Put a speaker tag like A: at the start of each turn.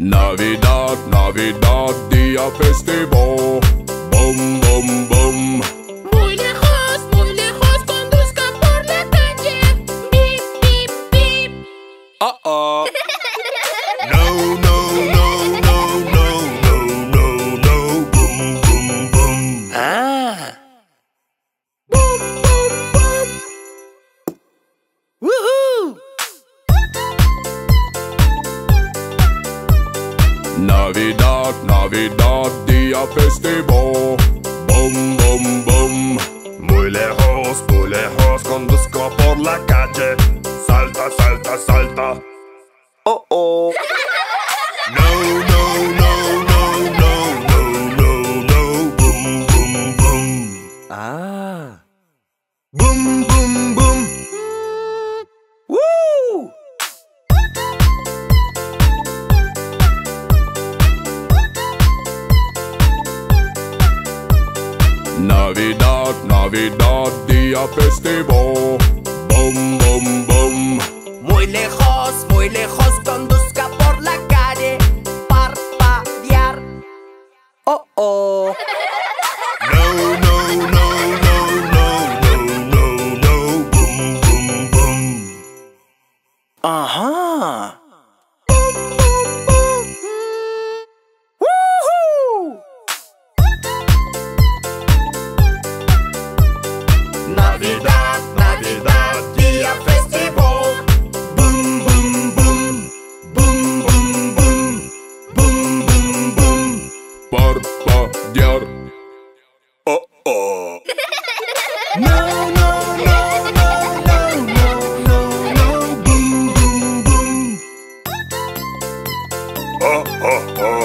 A: Navidad, Navidad, día festivo. Bum, bum, bum.
B: Muy lejos, muy lejos, conduzca por la calle. Bip, bip, bip.
A: Uh oh. Navidad, Navidad, día festivo. Bum, bum, bum. Muy lejos, muy lejos, conduzco por la calle. Salta, salta, salta.
C: Oh, oh.
A: No, no, no, Navidad, Navidad, día festivo. Bum, bum, bum.
C: Muy lejos, muy lejos, conduzca por la calle. Parpadear. Oh, oh.
A: No, no, no, no, boom. Boom, boom, boom. Parpadear. Oh, oh. No, no, no, no, no, no, no, no. Boom, boom, boom. Oh, oh, oh.